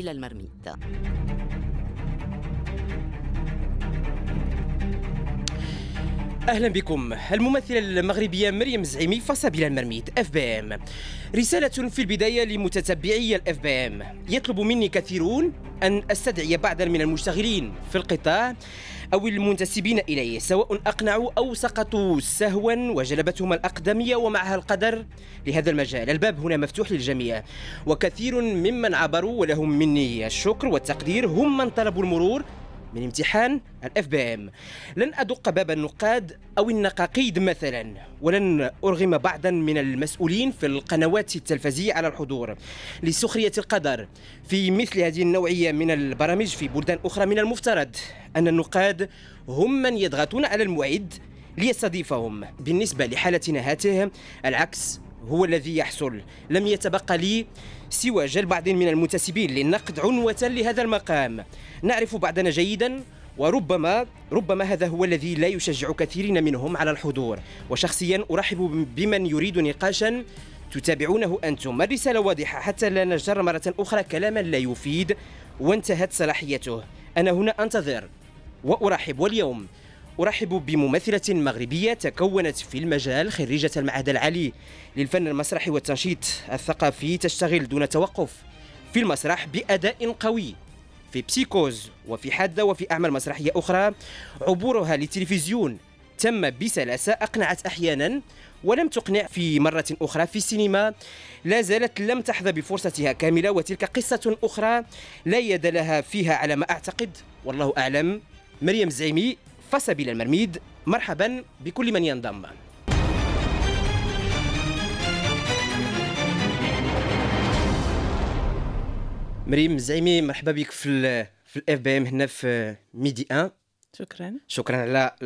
Bilal Marmid. أهلا بكم. الممثلة المغربية مريم زعيمي Face à Bilal Marmid FBM رسالة في البداية لمتتبعي ال FBM. يطلب مني كثيرون أن أستدعي بعضا من المشتغلين في القطاع أو المنتسبين إليه سواء أقنعوا أو سقطوا سهوا وجلبتهم الأقدمية ومعها القدر لهذا المجال. الباب هنا مفتوح للجميع وكثير ممن عبروا ولهم مني الشكر والتقدير. هم من طلبوا المرور من امتحان ال FBM لن أدق باب النقاد أو النقاقيد مثلا ولن أرغم بعضا من المسؤولين في القنوات التلفزية على الحضور. لسخرية القدر في مثل هذه النوعية من البرامج في بلدان أخرى من المفترض أن النقاد هم من يضغطون على المعد ليستضيفهم. بالنسبة لحالتنا هاته العكس هو الذي يحصل. لم يتبقى لي سوى جل بعض من المنتسبين للنقد عنوة لهذا المقام. نعرف بعضنا جيدا وربما ربما هذا هو الذي لا يشجع كثيرين منهم على الحضور. وشخصيا أرحب بمن يريد نقاشا تتابعونه أنتم. الرسالة واضحة حتى لا نجر مرة أخرى كلاما لا يفيد وانتهت صلاحيته. أنا هنا أنتظر وأرحب واليوم أرحب بممثلة مغربية تكونت في المجال خريجة المعهد العالي للفن المسرحي والتنشيط الثقافي تشتغل دون توقف في المسرح بأداء قوي في بسيكوز وفي حادة وفي أعمال مسرحية أخرى. عبورها للتلفزيون تم بسلاسة أقنعت أحيانا ولم تقنع في مرة أخرى في السينما. لا زالت لم تحظى بفرصتها كاملة وتلك قصة أخرى لا يد لها فيها على ما أعتقد. والله أعلم مريم زعيمي Face à Bilal Marmid مرحبا بكل من ينضم. مريم زعيمي مرحبا بك في في ال FBM هنا في ميدي 1 شكرا. شكرا على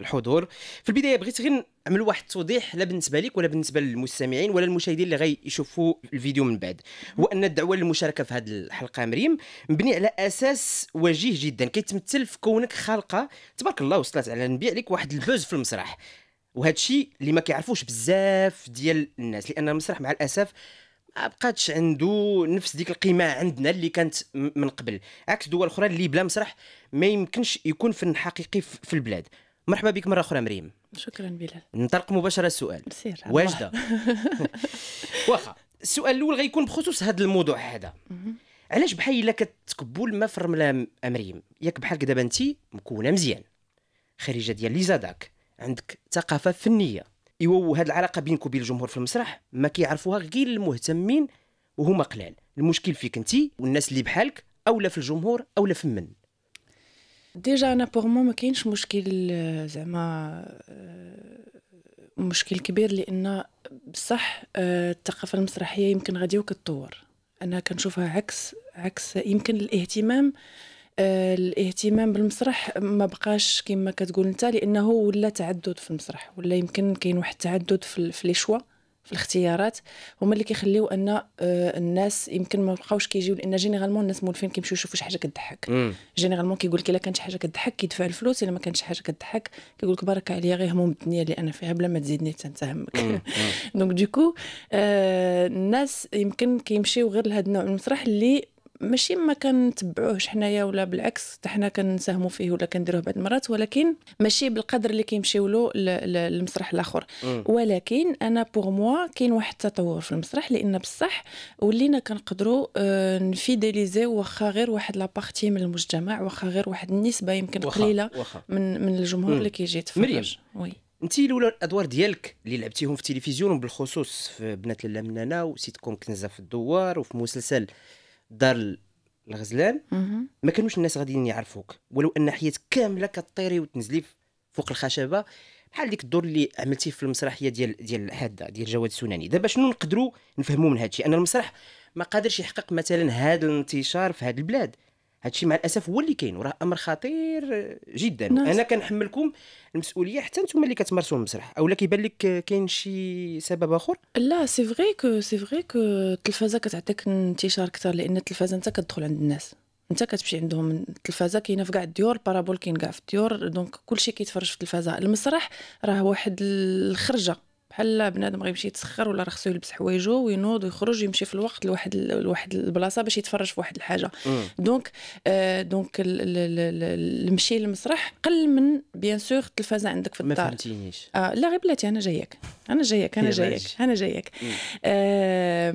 الحضور. في البداية بغيت غير نعمل واحد التوضيح لا بالنسبة لك ولا بالنسبة للمستمعين ولا المشاهدين اللي غيشوفوا الفيديو من بعد. هو أن الدعوة للمشاركة في هذه الحلقة مريم مبني على أساس وجيه جدا. كيتمثل في كونك خالقة. تبارك الله وصلت على نبيع لك واحد البوز في المسرح. وهذا الشيء اللي ما كيعرفوش بزاف ديال الناس. لأن المسرح مع الأسف بقاتش عنده نفس ديك القيمة عندنا اللي كانت من قبل. عكس دول أخرى اللي بلا مسرح ما يمكنش يكون فن حقيقي في البلاد. مرحبا بك مرة أخرى مريم. شكرا بلال. نطلق مباشرة السؤال. سير واجدة. واخا السؤال الأول غيكون بخصوص هذا الموضوع هذا. علاش بحال إلا كتكبوا الماء في الرملة مريم؟ ياك بحال دابا انت مكونة مزيان. خريجة ديال ليزاداك عندك ثقافة فنية. إيوا هاد العلاقة بينك وبين الجمهور في المسرح ما كيعرفوها غير المهتمين وهما قلال. المشكل فيك انت والناس اللي بحالك أولا في الجمهور أولا في من ديجا أنا مو ما كاينش مشكل زعما مشكل كبير لأن بصح الثقافة المسرحية يمكن غادي وكتطور. أنا كنشوفها عكس عكس يمكن الاهتمام الاهتمام بالمسرح ما بقاش كما كتقول أنت لأنه ولا تعدد في المسرح ولا يمكن كاين واحد التعدد في les choix في الاختيارات هما اللي كيخليو أن آه، الناس يمكن ما بقاوش كيجيو لأن généralement الناس مولفين كيمشيو يشوفوا شي حاجة كضحك généralement كيقول لك إلا كانت شي حاجة كضحك كيدفع الفلوس إلا ما كانش شي حاجة كضحك كيقول لك بارك عليا غير هموم الدنيا اللي أنا فيها بلا ما تزيدني تنتهمك donc du coup آه الناس يمكن كيمشيو غير لهذا النوع من المسرح اللي ماشي ما كنتبعوهش حنايا ولا بالعكس حتى حنا كنساهموا فيه ولا كنديروه بعض المرات ولكن ماشي بالقدر اللي كيمشيو له المسرح الآخر ولكن أنا pour moi كاين واحد التطور في المسرح لأن بصح ولينا كنقدروا آه، ن fidéliser واخا غير واحد la partie من المجتمع واخا غير واحد النسبة يمكن وخا قليلة وخا. من من الجمهور مم. اللي كيجي يتفرج مريم oui أنت الاولى الأدوار ديالك اللي لعبتيهم في التلفزيون وبالخصوص في بنات لاله منانا وسيت كوم كنزة في الدوار وفي مسلسل دار الغزلان ما كانوش الناس غاديين يعرفوك. ولو أن حياتك كاملة كطيري وتنزلي فوق الخشبة بحال ديك الدور اللي عملتيه في المسرحية ديال ديال هذا ديال جواد السناني. دابا شنو نقدروا نفهموا من هذا الشيء أن المسرح ما قادرش يحقق مثلا هذا الانتشار في هذه البلاد. هادشي مع الأسف هو اللي كاين وراه أمر خطير جدا. ناس. أنا كنحملكم المسؤولية حتى نتوما اللي كتمارسوا المسرح أولا كيبان لك كاين شي سبب آخر؟ لا c'est vrai que c'est vrai que التلفازة كتعطيك انتشار أكثر لأن التلفازة أنت كتدخل عند الناس. أنت كتمشي عندهم التلفازة كاينة في كاع الديور ال parabole كاين كاع في الديور donc كلشي كيتفرج في التلفازة. المسرح راه واحد الخرجة. بحال بنادم غيمشي يتسخر ولا خصو يلبس حوايجو وينوض ويخرج يمشي في الوقت لواحد لواحد البلاصة باش يتفرج في واحد الحاجة. donc آه donc ال- ال- ال- ال- المشي للمسرح قل من bien sûr التلفازه عندك في ما الدار فهمتينيش آه لا غير بلاتي أنا جايك أنا جايك أنا ماشي. أنا. آه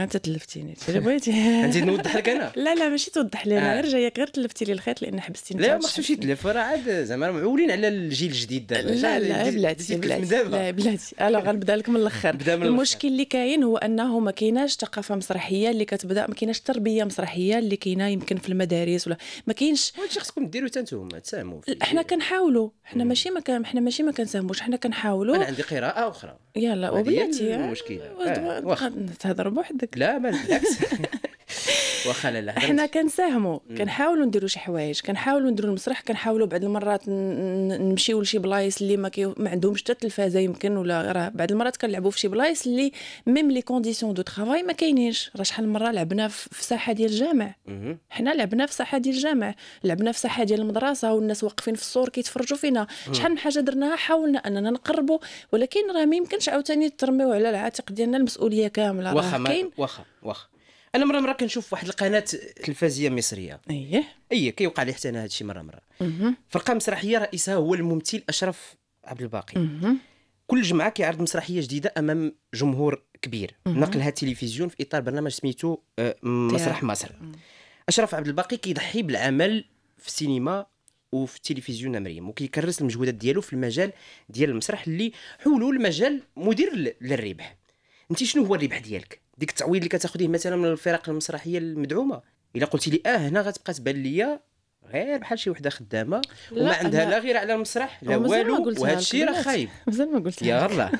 أنت تلفتيني بغيتي نزيد نوضح لك أنا لا لا ماشي توضح لي أنا آه. غير جايك غير تلفتي لي الخيط لأن حبستيني لا ما خصوش. يتلف راه عاد زعما معولين على الجيل الجديد دابا لا لا بلاتي بلاتي. لا بلاتي أنا غنبدأ لك من الآخر. المشكل اللي كاين هو أنه ما كايناش ثقافة مسرحية اللي كتبدأ ما كايناش تربية مسرحية اللي كاينة يمكن في المدارس ولا ما كاينش وهادشي خصكم ديروا حتى نتوما تساهموا. إحنا كنحاولوا إحنا مم. ماشي ما كان إحنا ماشي ما كنساهموش إحنا أنا كنحاولوا عندي قراءة أخرى يلا وبلاتي المشكلة. آه، واخا. تهضر بوحدك لا بالعكس واخا لا إحنا كنساهموا. كنحاولوا نديروا شي حوايج كنحاولوا نديروا المسرح كنحاولوا بعض المرات نمشيو لشي بلايص اللي ما, كي... ما عندهمش حتى التلفازه يمكن ولا راه بعض المرات كنلعبوا في شي بلايص اللي même les conditions de travail ما كاينينش. راه شحال من مرة لعبنا في ساحة ديال الجامع. حنا لعبنا في ساحة ديال الجامع لعبنا في ساحة ديال المدرسة والناس واقفين في السور كيتفرجوا فينا. شحال من حاجة درناها حاولنا أننا نقربوا ولكن راه ما يمكنش عاوتاني ترميو على العاتق ديالنا المسؤولية كاملة. واخا راه كاين واخا واخا. أنا مرة مرة كنشوف واحد القناة تلفزيونيه مصرية. اييه اي كيوقع لي حتى أنا هادشي مرة مرة. مهم. فرقه مسرحيه رئيسها هو الممثل أشرف عبد الباقي. كل جمعة كيعرض مسرحية جديدة أمام جمهور كبير. نقلها التلفزيون في إطار برنامج سميتو آه، مسرح مصر. أشرف عبد الباقي كيضحي بالعمل في السينما وفي التلفزيون مريم وكيكرس المجهودات ديالو في المجال ديال المسرح اللي حولوا المجال مدير للربح. انت شنو هو الربح ديالك؟ ديك التعويض اللي كتاخذيه مثلا من الفرق المسرحية المدعومة. إلا قلتي لي آه هنا غتبقى تبان ليا غير بحال شي وحدة خدامة وما عندها لا غير على المسرح لا والو وهذا الشيء راه. خايب. مازال ما قلت يا الله.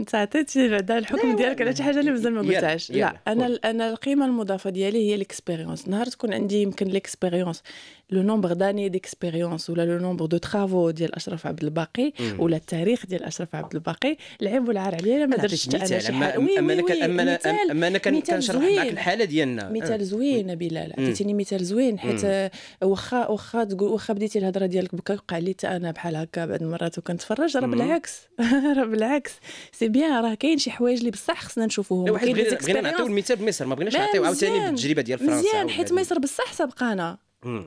انت عطيتي بعدا الحكم ديالك على شي حاجة اللي مازال ما قلتهاش لا أنا. أنا القيمة المضافة ديالي هي l'expérience نهار تكون عندي يمكن l'expérience le nombre d'années d'expérience ولا le nombre de travaux ديال أشرف عبد الباقي. ولا التاريخ ديال أشرف عبد الباقي العيب والعار عليا ما درتش أنا شي حاجة أما أنا أما أنا أما كنشرح معك. الحالة ديالنا مثال زوين بلال. عطيتيني مثال زوين حيت. آه، واخا واخا تقول واخا بديتي الهضرة ديالك بكا يوقع لي حتى أنا بحال هكا بعض المرات وكنتفرج راه. بالعكس راه بالعكس c'est bien راه كاين شي حوايج اللي بصح خصنا نشوفوهم واحد بغينا نعطيو. المثال بمصر ما بغيناش نعطيو عاوتاني. بالتجربه ديال فرنسا مزيان حيت. مصر بصح سبقانا.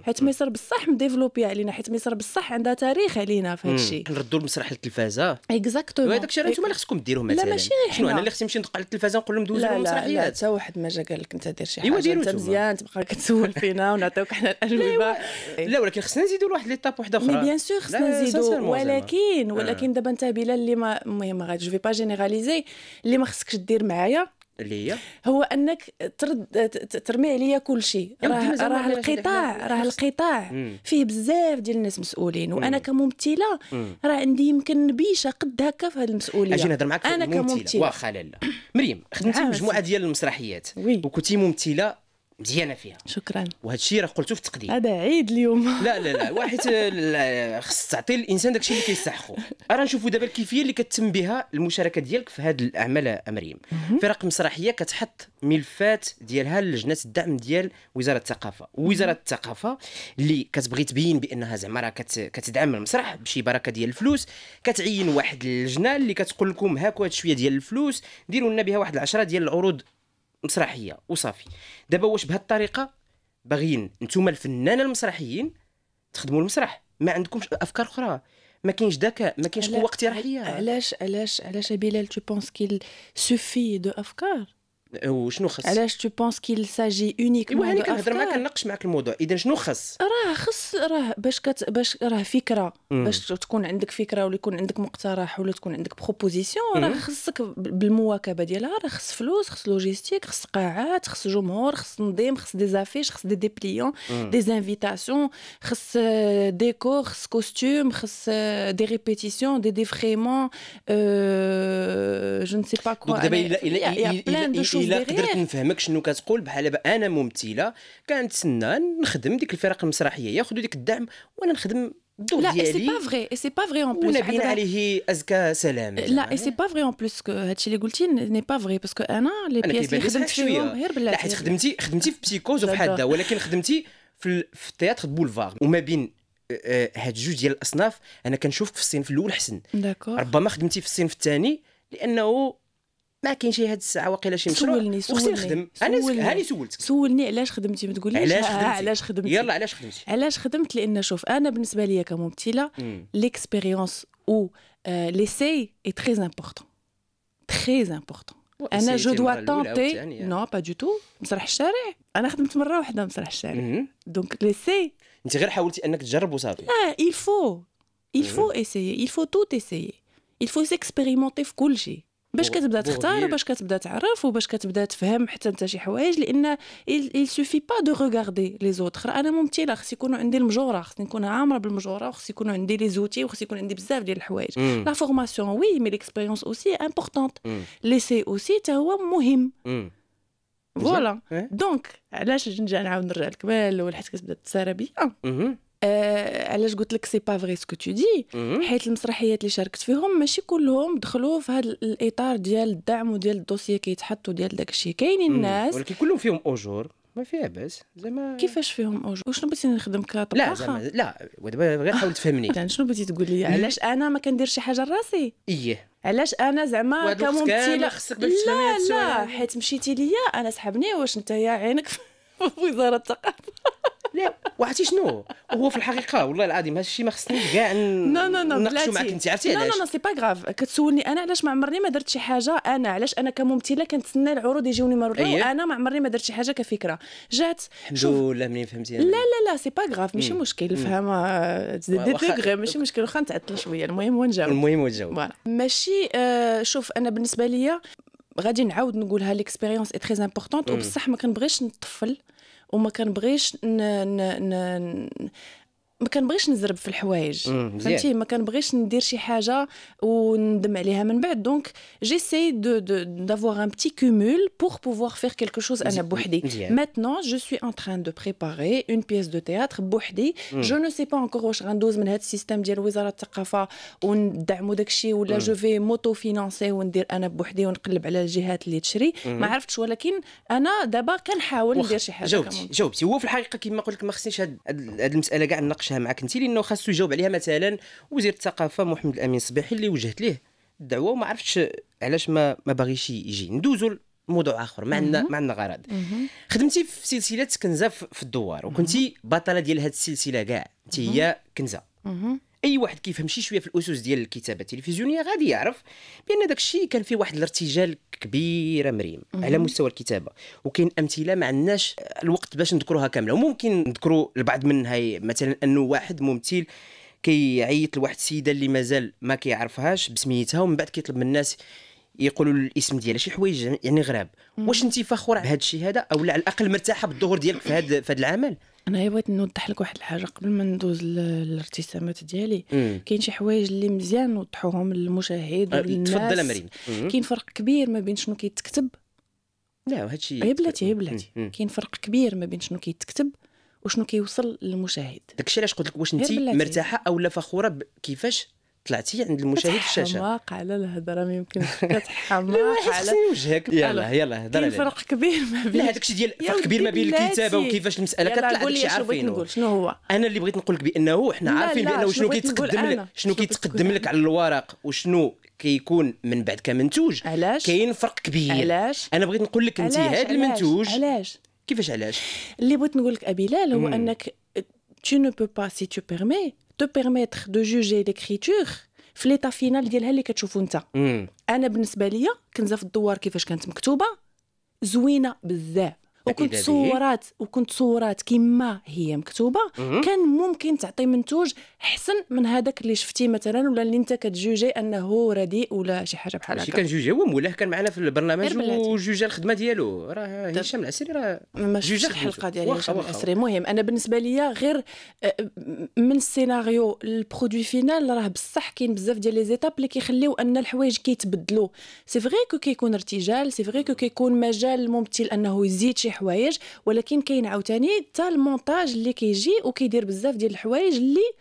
حيت مصر بصح مـ développée علينا حيت مصر بصح عندها تاريخ علينا في هذا الشيء. نردوا المسرح للتلفازة. exactement وهذاك الشيء راه نتوما اللي خصكم ديروه لا، مثلا. ماشي غير شنو. أنا اللي خصني نمشي ندق على التلفازه ونقول لهم دوزوا لا لهم لا لا حتى واحد ما جا قال لك أنت دير شي حاجة. ديروا أنت. مزيان تبقى كتسول فينا ونعطيوك حنا الاجوبه لا ولكن خصنا نزيدوا لواحد l'étape واحدة أخرى. mais bien sûr لا، خصنا نزيدو sincèrement ولكن زعما. ولكن دابا أنت بلال اللي ما المهم je vais pas généraliser اللي ما خصكش دير معايا اللي هي هو أنك ترد ترمي عليا كل شيء راه راه القطاع. راه القطاع. فيه بزاف ديال الناس مسؤولين وأنا مم. كممثلة مم. راه عندي يمكن نبيشة قد هكا في هذه المسؤولية أجي نهضر معك أنا. كممثلة واخا لا مريم خدمتي نعم، مجموعة. ديال المسرحيات وكنتي ممثلة مزيانة فيها. شكرا. وهذا الشيء راه قلته في التقديم. هذا عيد اليوم. لا لا لا واحد لا، خص تعطي الإنسان داكشي اللي كيستحقو راه نشوفوا دابا الكيفية اللي كتم بها المشاركة ديالك في هذه الأعمال مريم فرق مسرحية كتحط ملفات ديالها للجنه الدعم ديال وزارة الثقافة. ووزاره الثقافة اللي كتبغي تبين بأنها زعما راه كت- كتدعم المسرح بشي بركة ديال الفلوس. كتعين واحد اللجنة اللي كتقول لكم هاكو هاد شوية ديال الفلوس ديروا لنا بها واحد العشرة ديال العروض مسرحية وصافي. دابا واش بهذه الطريقة؟ باغيين نتوما الفنانة المسرحيين تخدموا المسرح. ما عندكمش أفكار أخرى. ما كاينش ذكاء ما كاينش قوة اقتراحية. علاش علاش علاش بلال tu penses qu'il suffit de أفكار؟ وشنو خص؟ علاش tu penses qu'il s'agit uniquement إيوا de هاني كنهضر معاك أفكار؟ كنناقش معاك الموضوع. اذا شنو خص؟ راه خص راه باش كت باش راه فكرة. مم. باش تكون عندك فكرة ولا يكون عندك مقترح ولا تكون عندك proposition راه مم. خصك بالمواكبة ديالها. راه خص فلوس خص logistique خص قاعات خص جمهور خص تنظيم خص des affiches خص des dépliants مم. des invitations خص آه، ديكور خص costumes خص آه، des répétitions des défraiements je ne sais pas quoi donc دابا الا الا الا قدرت نفهمك شنو كتقول بحال أنا ممثلة كنتسنى نخدم ديك الفرق المسرحية ياخذوا ديك الدعم وأنا نخدم لا سي ديالي. pas vrai c'est pas vrai en plus ونبين عليه أزكى سلام. لا اي سي pas vrai en plus que هادشي اللي قلتي n'est pas vrai parce que أنا les pièces اللي لي خدمت فيهم غير بلاتي. حيت خدمتي خدمتي في Psychose وفي. حدا ولكن خدمتي في في ال théâtre boulevard وما بين آه، هاد جوج ديال الأصناف أنا كنشوفك في الصنف الأول أحسن. d'accord ربما خدمتي في الصنف الثاني لأنه ما كاين شي هاد الساعة واقيلا شي مشروع. سولني سولني. نخدم. أنا. هاني سولتك. سولني علاش خدمتي؟ ما تقوليش. علاش آه، خدمتي؟ علاش خدمتي؟ يلا علاش خدمتي؟ علاش خدمت؟ لأن شوف أنا بالنسبة ليا كممثلة ou euh, l'essai est très important. Très important. أنا je dois tenter. ne pas de tout مسرح الشارع. أنا خدمت مرة واحدة مسرح الشارع. donc l'essai أنت غير حاولتي أنك تجرب وصافي. آه il faut. Il Mhm. faut essayer. Il faut tout essayer. Il faut s'expérimenter في كل شيء. باش كتبدا تختار. وباش كتبدا تعرف وباش كتبدا تفهم حتى انت شي حوايج لأن il, suffit pas de regarder les autres أنا ممثله خص يكونوا عندي المجورة خصني نكون عامرة بالمجورة وخص يكونوا عندي les outils وخص يكون عندي بزاف ديال الحوايج. la formation oui mais l'expérience aussi importante مم. l'essai aussi حتى هو مهم. فوالا. دونك علاش نرجع نعاود نرجع لك من الأول حيت كتبدا تسارى بيا. آه علاش قلت لك سي با فري سكو تو دي. حيت المسرحيات اللي شاركت فيهم ماشي كلهم دخلوا في هذا الإطار ديال الدعم وديال الدوسية كيتحط وديال داك الشيء. كاينين. الناس ولكن كلهم فيهم اوجور ما فيها باس زعما كيفاش فيهم اوج وشنو بغيتي نخدم لا كطباخه زعما لا ودابا غير حاول تفهمني. يعني شنو بغيتي تقول لي؟ علاش أنا ما كندير شي حاجة لراسي؟ إيه. علاش أنا زعما كممثله خصك لا لا. حيت مشيتي ليا أنا سحبني واش أنت يا عينك في وزارة الثقافة؟ لا وعرفتي شنو؟ هو في الحقيقة والله العظيم هذا الشيء ما خصنيش كاع نناقشوا معك انت عرفتي لا علاش؟ لا لا c'est pas grave. كتسولني أنا علاش ما عمرني ما درت شي حاجة. أنا علاش أنا كممثلة كنتسنى العروض يجوني مرة أييه. وأنا ما عمرني ما درت شي حاجة كفكرة. جات الحمد شوف لله منين فهمتي لا لا لا c'est pas grave ماشي. مشكل. الفهم تزيد دي واخا- دوغري ماشي مشكل. واخا نتعطل شوية. المهم هو نجاوب المهم الجواب voilà. ماشي آه، شوف أنا بالنسبة ليا غادي نعاود نقولها l'expérience est très importante. وبصح ما كنبغيش نطفل. وما كنبغيش ن... ن... ن... ما كنبغيش نزرب في الحوايج. فهمتي ما كنبغيش ندير شي حاجة وندم عليها من بعد donc j'essaie de d'avoir un petit cumul pour pouvoir faire quelque chose أنا. بوحدي. Maintenant, je suis en train de préparer une pièce de théâtre بوحدي. je ne sais pas encore واش غندوز من هذا السيستم ديال وزارة الثقافة وندعموا داك الشيء ولا. je vais m'autofinancer وندير أنا بوحدي ونقلب على الجهات اللي تشري. ما عرفتش ولكن أنا دابا كنحاول ندير شي حاجة جاوبتي. جاوبتي هو في الحقيقة كما قلت لك ما خصنيش هاد المسألة كاع نناقشها معك انت لأنه خاصو يجاوب عليها مثلا وزير الثقافة محمد الأمين الصباحي اللي وجهت ليه الدعوه وما عرفتش علاش ما ما باغيش يجي. ندوزو لموضوع آخر ما عندنا. ما عندنا غرض. خدمتي في سلسلة كنزة في الدوار وكنتي بطلة ديال هاد السلسلة كاع. انت هي كنزة. أي واحد كيفهم شي شوية في الأسس ديال الكتابة التلفزيونية غادي يعرف بأن داك الشيء كان فيه واحد الارتجال كبير مريم على مهم. مستوى الكتابة. وكاين أمثلة ما عندناش الوقت باش نذكروها كاملة. وممكن نذكروا البعض منها مثلا أنه واحد ممثل كيعيط لواحد السيدة اللي مازال ما كيعرفهاش بسميتها ومن بعد كيطلب من الناس يقولوا الاسم ديالها. شي حوايج يعني غراب. واش انت فخوره بهذا الشيء هذا؟ أو على الأقل مرتاحة بالظهور ديالك في هذا العمل؟ أنا هي بغيت نوضح لك واحد الحاجة قبل ما ندوز للارتسامات ديالي. كاين شي حوايج اللي مزيان نوضحوهم للمشاهد أه، وللناس تفضل مريم. كاين فرق كبير ما بين شنو كيتكتب لا الشيء هي بلاتي هي بلاتي. كاين فرق كبير ما بين شنو كيتكتب وشنو كيوصل للمشاهد داكشي علاش قلت لك واش انت. مرتاحة أو لا فخورة كيفاش طلعتي عند المشاهد في الشاشة حماق على الهضرة ما يمكنش كتحماق على وجهك يلا. يلا هضر كاين عليه. فرق كبير ما بين لا هذاك الشيء ديال يا فرق كبير ما بين الكتابة. وكيفاش المسألة كطلع داكشي عارفينه شنو هو أنا اللي بغيت نقول لك بأنه حنا عارفين بأنه شنو كيتقدم لك؟ شنو كيتقدم لك على الورق وشنو كيكون من بعد كمنتوج علاش كاين فرق كبير علاش أنا بغيت نقول لك انت؟ هذا؟ المنتوج علاش كيفاش علاش اللي بغيت نقول لك أبيلال هو. أنك tu ne peux pas si tu permets te permettre de juger l'écriture في ليطا فينال ديالها اللي كتشوفو انت. امم أنا بالنسبة ليا كنزه في الدوار كيفاش كانت مكتوبة زوينة بزاف. وكنت. صورات وكنت صورات كما هي مكتوبة مم. كان ممكن تعطي منتوج احسن من هذاك اللي شفتي مثلا ولا اللي أنت كتجوجي أنه رديء ولا شي حاجة بحال ماشي هكا كان جوجي هو مولاه كان معنا في البرنامج. وجوجا الخدمة ديالو راه هشام العسيري راه شفتش الحلقة واخا، هشام. العسري المهم أنا بالنسبة ليا غير من السيناريو ال produit final راه بصح كاين بزاف ديال les étapes اللي كيخليو أن الحوايج كيتبدلوا c'est vrai que كيكون ارتجال c'est vrai que كيكون مجال للممثل أنه يزيد شي حوايج ولكن كاين عاوتاني حتى المونتاج اللي كيجي وكيدير بزاف ديال الحوايج اللي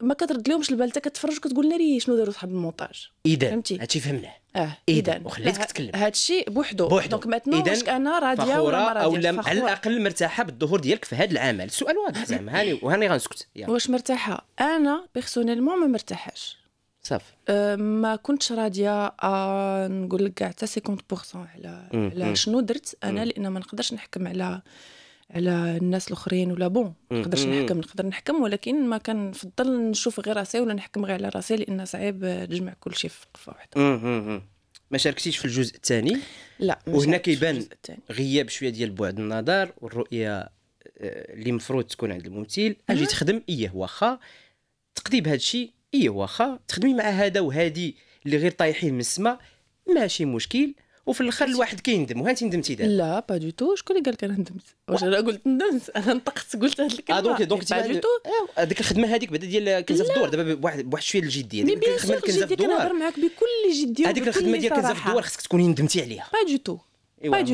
ما كترد لهمش البال حتى كتفرج وكتقول ناري شنو داروا صحاب المونتاج. اذا فهمتي؟ هادشي فهمناه. آه اذا وخليتك تتكلم. هذا الشيء بوحدو. بوحدو. donc maintenant إذن واش أنا راضية ولا ما أو راضية؟ لا على. الأقل مرتاحة بالظهور ديالك في هذا العمل. السؤال واضح زعما هاني وهاني غنسكت. واش مرتاحة؟ أنا personnellement ما مرتاحاش. صافي أه، ما كنتش راضية آه، نقول لك كاع حتى 50% على مم،. على شنو درت أنا مم. لأن ما نقدرش نحكم على على الناس الأخرين ولا بون ما نقدرش. نحكم نقدر نحكم ولكن ما كنفضل نشوف غير راسي ولا نحكم غير على راسي لأن صعيب آه، تجمع كل شيء في قفه واحدة. ما شاركتيش في الجزء الثاني لا وهنا كيبان. غياب شوية ديال بعد النظر والرؤية آه، اللي مفروض تكون عند الممثل أجي تخدم إيه واخا تقضي بهذا الشيء إيه واخا تخدمي مع هذا وهادي اللي غير طايحين من السماء ماشي مشكل. وفي الأخر الواحد كيندم وها انت ندمتي دابا. لا pas du tout شكون اللي قال لك أنا ندمت؟ واش أنا قلت ندمت؟ أنا نطقت قلت هاد الكلمة. آه donc donc pas du tout. آه، هذيك الخدمة هذيك بعدا ديال كنزه في الدوار دابا بواحد بواحد شوية الجدية. هذيك الخدمة كنزه في كنهضر الدوار. معاك بكل جديه هذيك الخدمة ديال كنزه في. الدوار خصك تكوني ندمتي عليها. pas du tout.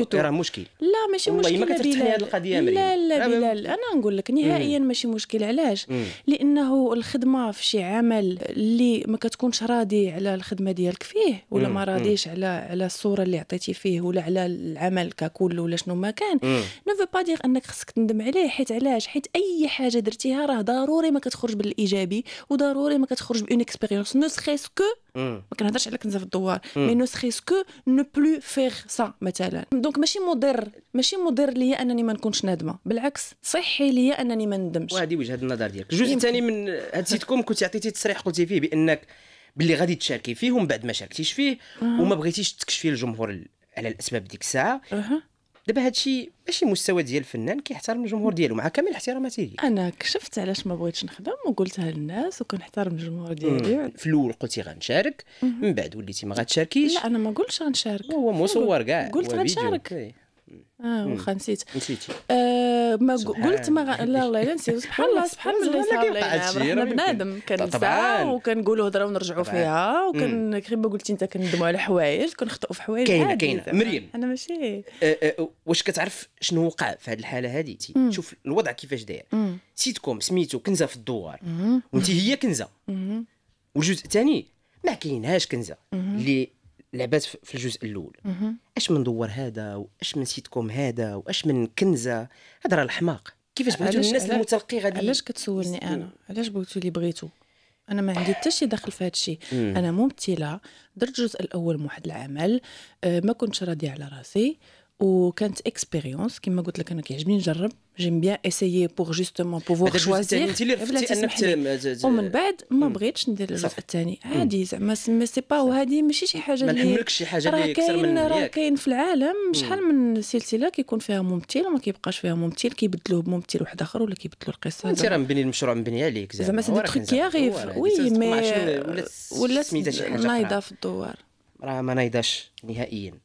tout راه مشكل لا ماشي والله مشكل ما كترتاح لي هاد القضية مريم. لا لا بلال أنا نقول لك نهائيا ماشي مشكل علاش مم. لأنه الخدمة في شي عمل اللي ما كتكونش راضي على الخدمة ديالك فيه ولا مم، ما مم. راضيش على على الصورة اللي عطيتي فيه ولا على العمل ككل ولا شنو ما كان مم. non pas dire أنك خصك تندم عليه حيت علاش حيت أي حاجة درتيها راه ضروري ما كتخرج بالإيجابي وضروري ما كتخرج bonne expérience ne serait-ce que مم. ما كنهضرش على كنزة في الدوار مم. mais ne serait-ce que ne plus faire ça مثلا donc ماشي مضر ماشي مضر ليا أنني ما نكونش نادمة. بالعكس صحي ليا أنني ما ندمش. وهذه وجهة النظر ديالك. الجزء. الثاني من هاد السيتكوم كنت عطيتي تصريح قلتي فيه بأنك باللي غادي تشاركي فيه ومن بعد ما شاركتيش فيه وما بغيتيش تكشفي للجمهور على الأسباب ديك الساعة. دابا هذا الشيء ماشي مستوى ديال الفنان كيحترم الجمهور ديالو مع كامل احتراماتي. ليه أنا كشفت علاش ما بغيتش نخدم وقلتها للناس وكنحترم الجمهور ديالي. في الأول قلتي غنشارك من بعد وليتي ما غاتشاركيش لا أنا ما قلتش غنشارك. هو مصور كاع قلت. غنشارك. آه واخا نسيت نسيتي آه ما قلت ما غ... لا والله الا نسيت سبحان الله سبحان الله سبحان الله صار كيوقع لينا هادشي، حنا راه يمكن. بنادم طبعاً. وكنقولوا هضره ونرجعوا. فيها وكن كيما قلتي انت كندموا على حوايج كنخطئوا في حوايج كاينة. زعما. مريم. أنا ماشي آه، آه، واش كتعرف شنو وقع في هذه الحالة هذه. شوف الوضع كيفاش داير مم. سيتكوم سميتو كنزة في الدوار. وانت هي كنزة. والجزء الثاني ما كاينهاش كنزة. اللي لعبات في الجزء الأول. اش من دوار هذا؟ واش من سيتكوم هذا؟ واش من كنزة؟ هذا راه الحماق كيفاش بغيتو الناس المتلقي غادي علاش كتسولني أنا؟ علاش بغيتو اللي بغيتو؟ أنا ما عندي حتى شي دخل في هذا الشيء. أنا ممثلة درت الجزء الأول من واحد العمل آه، ما كنتش راضية على راسي. وكانت expérience كما قلت لك أنا كيعجبني نجرب. j'aime bien essayer pour justement pouvoir choisir انت اللي رفضتي أنك ومن بعد ما. بغيتش ندير الجزء. الثاني. عادي زعما c'est pas وهذه ماشي شي حاجة ما اللي نحملكش شي حاجة اللي أكثر من راه كاين في العالم. شحال من سلسلة كيكون فيها ممثل وما كيبقاش فيها ممثل كيبدلوه بممثل واحد آخر ولا كيبدلوا القصة انت راه مبني المشروع مبني عليك زعما. c'est truc كنزة. كي راه oui mais ولا حاجة نايضة. في الدوار. راه ما نايضاش نهائيا.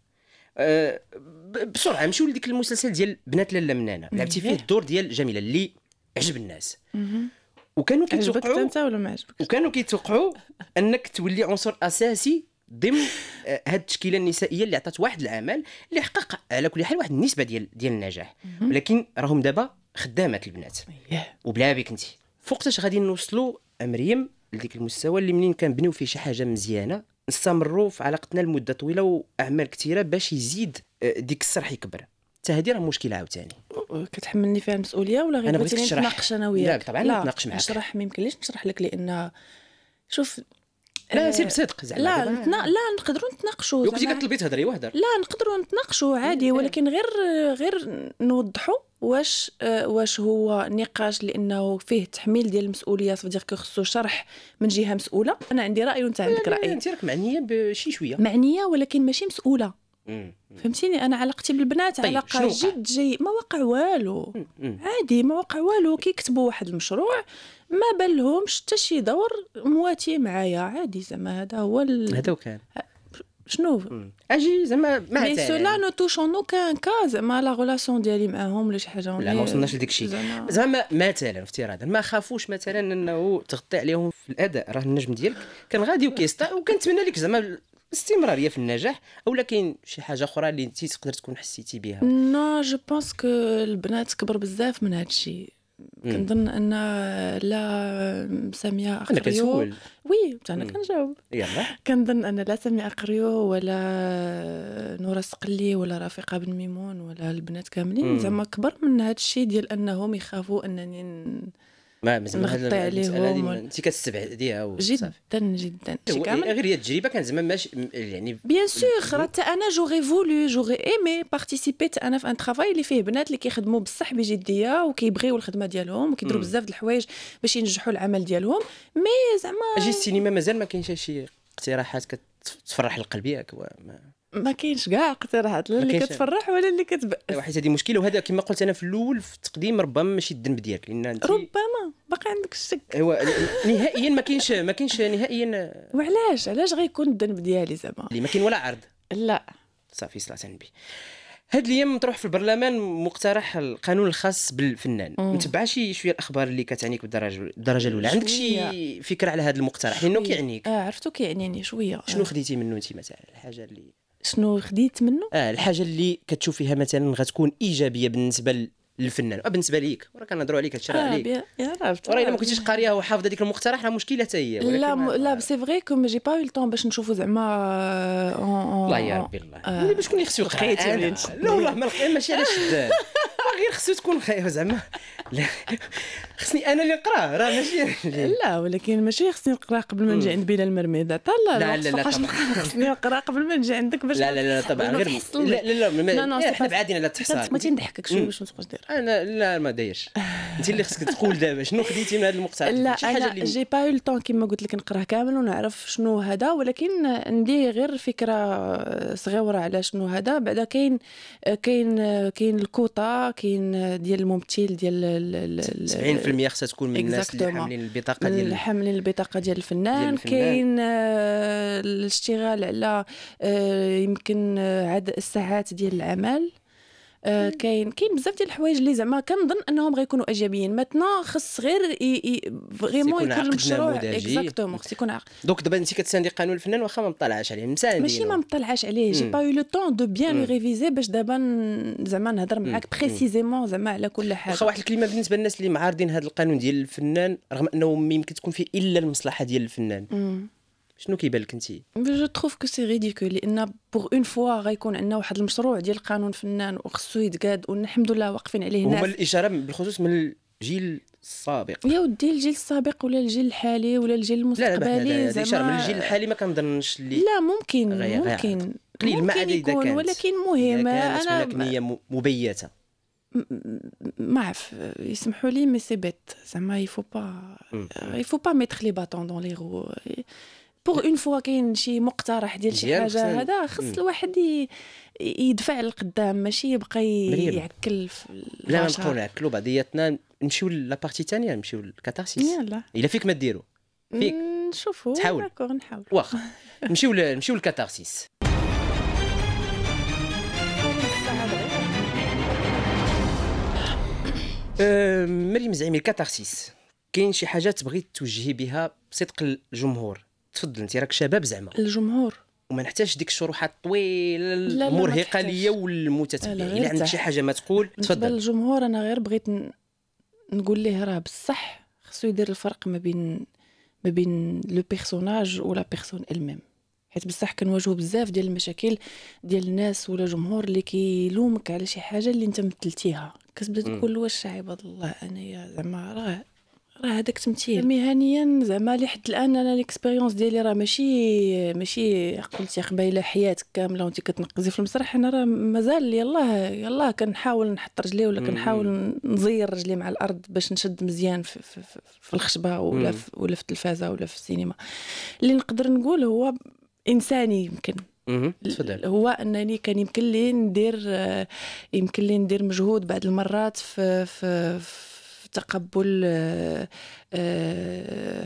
أه ب- بسرعة نمشيو لديك المسلسل ديال بنات لاله منانه لعبتي فيه إيه. الدور ديال جميلة اللي عجب الناس. وكانوا كيتوقعوا أنت ولا ما عجبك؟ وكانوا كيتوقعوا أنك تولي عنصر أساسي ضمن آه، هاد التشكيلة النسائية اللي عطات واحد العمل اللي حقق على كل حال واحد النسبة ديال ديال النجاح. ولكن راهم دابا خدامات البنات. وبلا بك انت فوقتاش غادي نوصلوا مريم لديك المستوى اللي منين كنبنيو فيه شي حاجة مزيانة؟ نستمروا في علاقتنا لمدة طويلة وأعمال كثيرة باش يزيد آه، ديك الصرح يكبر حتى هذه راه مشكلة عاوتاني كتحملني فيها المسؤولية ولا غير تشرح. نتناقش أنا وياك لا، طبعاً نتناقش معاك. نشرح ما يمكنليش نشرح لك لأن شوف لا آه، سير بصدق لا نتنا... لا نقدروا نتناقشوا لو كنتي كطلبي تهضري وهضر لا نقدروا نتناقشوا عادي إيه. ولكن غير غير نوضحوا واش آه، واش هو نقاش لأنه فيه تحميل ديال المسؤوليات فدير كو خصو شرح من جهة مسؤولة. أنا عندي رأي وأنت عندك رأي. أنت راك معنية بشي شوية. معنية ولكن ماشي مسؤولة. فهمتيني؟ أنا علاقتي بالبنات طيب، علاقة؟ جد جي ما وقع والو. عادي ما وقع والو. كي كتبوا واحد المشروع ما بان لهمش حتى شي دور مواتي معايا. عادي زعما هذا هو ال... هذا وكان شنو. أجي زعما mais même cela ne touche en aucun cas زعما la relation ديالي معاهم ولا شي حاجة. لا ما وصلناش لديك الشيء زعما زعما مثلا افتراضا ما خافوش مثلا إنه تغطي عليهم في الأداء. راه النجم ديالك كان غادي وكيسطا وكنتمنى لك زعما الاستمراريه في النجاح أو كاين شي حاجة أخرى اللي انت تقدر تكون حسيتي بها؟ non je pense que البنات كبر بزاف من هذا الشيء كنظن أن لا سامية أقريو. oui أنا. كنجاوب. يلا. كنظن أن لا سامية أقريو ولا نورا السقلي ولا رفيقة بن ميمون ولا البنات كاملين. زعما كبر من هذا الشيء ديال أنهم يخافوا أنني ما مزال نغطي عليهم أنت كتستبعديها. جدا جدا كامل غير هي التجربة كان زعما ماشي يعني bien sûr. راه حتى أنا j'aurais voulu j'aurais aimé participer أنا في un travail اللي فيه بنات اللي كيخدموا بصح بجدية وكيبغيو الخدمة ديالهم وكيديروا. بزاف د الحوايج باش ينجحوا العمل ديالهم مي زعما أجي السينما مازال ما كاينش شي اقتراحات كتفرح القلب ياك ما كاينش كاع اقتراحات لا اللي. كتفرح ولا اللي كتبأس حيت هذه مشكلة وهذا كما قلت أنا في الأول في التقديم ربما ماشي الذنب ديالك لأن انت ربما باقي عندك الشك. هو نهائيا ما كاينش ما كاينش نهائيا. وعلاش؟ علاش غيكون الذنب ديالي زعما؟ اللي ما كاين ولا عرض. لا. صافي على النبي هاد الأيام مطروح في البرلمان مقترح القانون الخاص بالفنان. مم. متبعه شي شوية الأخبار اللي كتعنيك بالدرجة الدرجة الأولى. عندك شي. فكرة على هذا المقترح؟ لأنه شوية. كيعنيك؟ آه عرفتو كيعنيني شوية. شنو. خديتي منه انت مثلا؟ الحاجة اللي شنو خديت منه؟ آه الحاجة اللي كتشوف فيها مثلا غتكون إيجابية بالنسبة للفنان. آه بالنسبة ليك راه كنهضروا عليك هادشي راه آه عليك. يا عرفت. وراه إلا ما كنتيش قاريها وحافظة ديك المقترح راه مشكلة حتى هي لا م... ما- لا c'est vrai que j'ai pas eu le temps باش نشوفوا زعما آه، الله يا ربي الله. آه. ولي شكون اللي خصو يقرا لا والله ما لقيت ماشي على راه غير خصو تكون زعما خصني أنا اللي نقراه راه ماشي لا ولكن ماشي خصني نقرأ قبل ما نجي. عند بلال المرميد عطا لا لا، لا،. نقرأ. خصني نقرأ قبل ما نجي عندك باش لا لا لا طبعا. باش ما غير لا. لا لا ما- لا، لا، إحنا با- بعادين على التحصيل بغيتي نضحكك شوية. باش ما تبقاش داير أنا لا ما دايرش. أنت اللي خصك تقول دابا. شنو خديتي من هذا المقترح لا أنا اللي j'ai pas eu le temps كيما قلت لك نقراه كامل ونعرف شنو هذا ولكن عندي غير فكرة صغيرة على شنو هذا. بعدا كاين كاين كاين الكوطة كاين ديال الممثل ديال ال- ال- ال- 70% خصها تكون من الناس اللي. حاملين البطاقة ديال حاملين البطاقة ديال الفنان. كاين آه، الاشتغال على آه، يمكن عدد الساعات ديال العمل. كاين كاين بزاف ديال الحوايج اللي زعما كنظن أنهم غيكونوا إيجابيين maintenant خص غير vraiment يكون المشروع. exactement خص يكون عقد دوك دابا أنت كتساندي قانون الفنان واخا ما مطلعاش عليه مساندين ماشي ما مطلعاش عليه j'ai. pas eu le temps de bien. le réviser باش دابا زعما نهضر معاك. précisément زعما على كل حاجة واخا واحد الكلمة بالنسبة للناس اللي معارضين هذا القانون ديال الفنان رغم أنه ما يمكن تكون فيه إلا المصلحة ديال الفنان. شنو كيبان لك انت je trouve que c'est ridicule لأن pour une fois غيكون عندنا واحد المشروع ديال قانون فنان وخصو يتقاد والحمد لله واقفين عليه هما ناس. الإشارة بالخصوص من الجيل السابق. يا ودي الجيل السابق ولا الجيل الحالي ولا الجيل المستقبلي زعما من الجيل الحالي ما كنظنش اللي لا ممكن غير- غير. ممكن. قليل ما عدا إذا يكون ولكن مهم. أنا هناك نية مبيتة. ما عرف يسمحوا لي مي سي بيت زعما يفو با. يفو با ميتر لي باتون دون لي رو بوغ اون فوا كاين شي مقترح ديال شي حاجة هذا خص. الواحد يدفع للقدام ماشي يبقى. يعكل في لا. نبقاو نعكلوا بعضياتنا نمشيو لابارتي الثانية نمشيو للكاتارسيس يلا. إلا فيك ما ديروا فيك. نشوفوا تحاول. d'accord نحاول. واخا. نمشيو نمشيو لل catharsis أه، مريم زعيمي ال catharsis كاين شي حاجة تبغي توجهي بها بصدق الجمهور؟ تفضل انت راك شباب زعما. الجمهور. وما نحتاجش ديك الشروحات الطويله المرهقة. ليا والمتتبع لا، إلا عندك شي حاجة ما تقول تفضل. للجمهور أنا غير بغيت نقول ليه راه بصح خصو يدير الفرق ما بين ما بين le personnage و la personne elle-même حيت بصح كنواجهوا بزاف ديال المشاكل ديال الناس ولا جمهور اللي كيلومك على شي حاجة اللي انت مثلتيها كتبدا. تقول واش عباد الله أنايا زعما راه راه هذاك تمثيل مهنيا زعما لحد الآن أنا l'expérience ديالي راه ماشي ماشي قلت يا قبيله حياتك كاملة وانت كتنقزي في المسرح أنا راه مازال يلاه يلاه كنحاول نحط رجلي ولا. كنحاول نزير رجلي مع الأرض باش نشد مزيان في, في, في, في الخشبة ولا. في ولا في التلفازة ولا في السينما اللي نقدر نقول هو إنساني يمكن. تفضل هو أنني كان يمكن لي ندير يمكن لي ندير مجهود بعض المرات في في, في تقبل آه،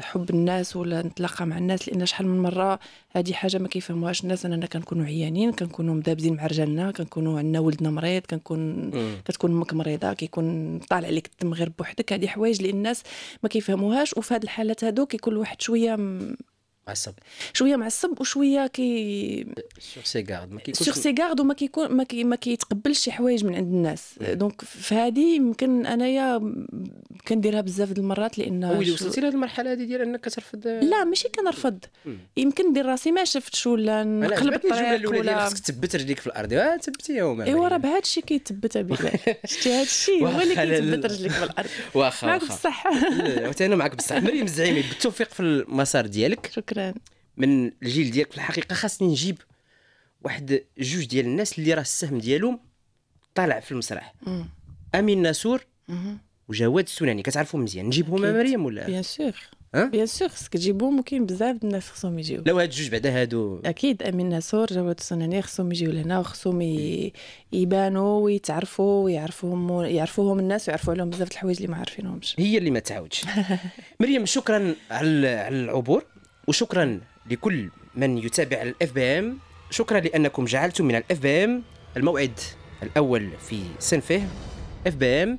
حب الناس ولا نتلاقى مع الناس لأن شحال من مرة هذه حاجة ما كيفهموهاش الناس أننا كنكونوا عيانين كنكونوا مدابزين مع رجالنا كنكونوا عندنا ولدنا مريض كنكون. كتكون أمك مريضة كيكون طالع عليك الدم غير بوحدك هذه حوايج اللي الناس ما كيفهموهاش وفي هذه الحالات هادو كيكون الواحد شوية م- معصب شوية معصب وشوية كي sur ses gardes ما كيكونش سور سي غارد وما كيكون ما, كي ما كيتقبلش شي حوايج من عند الناس. donc في هذه يمكن أنايا كنديرها بزاف د المرات لأن ويلي وصلتي لهذه المرحلة هذه ديال أنك كترفض لا ماشي كنرفض. يمكن ندير راسي ما شفتش ولا نقلب الطريق ولا خصك تثبت رجليك في الأرض. آه ثبتيهم إيوا راه بهذا الشيء كيتثبت بلال شتي هذا الشيء هو اللي كيثبت رجليك في الأرض. واخا معك بصح. أنا معك بصح. مريم الزعيمي بالتوفيق في المسار ديالك. شكرا. من الجيل ديالك في الحقيقة خاصني نجيب واحد جوج ديال الناس اللي راه السهم ديالهم طالع في المسرح. أمين ناسور وجواد السناني كتعرفهم مزيان. نجيبهم مريم ولا؟ بيان سور. بيان سور خصك تجيبهم وكاين بزاف الناس خصهم يجيو. لو هاد الجوج بعدا هادو. أكيد أمين ناسور جواد السناني خصهم يجيو لهنا وخصهم يبانوا ويتعرفوا ويعرفوهم يعرفوهم الناس ويعرفوا عليهم بزاف الحوايج اللي ما عارفينهمش. هي اللي ما تعاودش. مريم شكرا على العبور. وشكرا لكل من يتابع الاف بي ام شكرا لأنكم جعلتم من الاف بي ام الموعد الأول في سنفه اف بي ام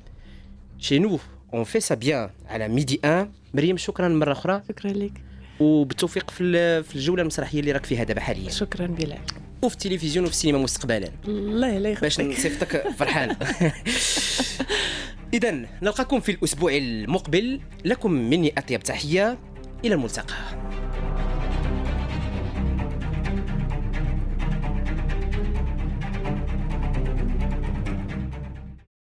شي نو اون في سا بيان على ميدي ان مريم شكرا مرة أخرى. شكرا لك. وبالتوفيق في في الجولة المسرحية اللي راك فيها دابا حاليا. شكرا بلال وفي التلفزيون وفي السينما مستقبلا. الله لا باش نصيفطك فرحان. اذا نلقاكم في الأسبوع المقبل. لكم مني أطيب تحية. إلى الملتقى.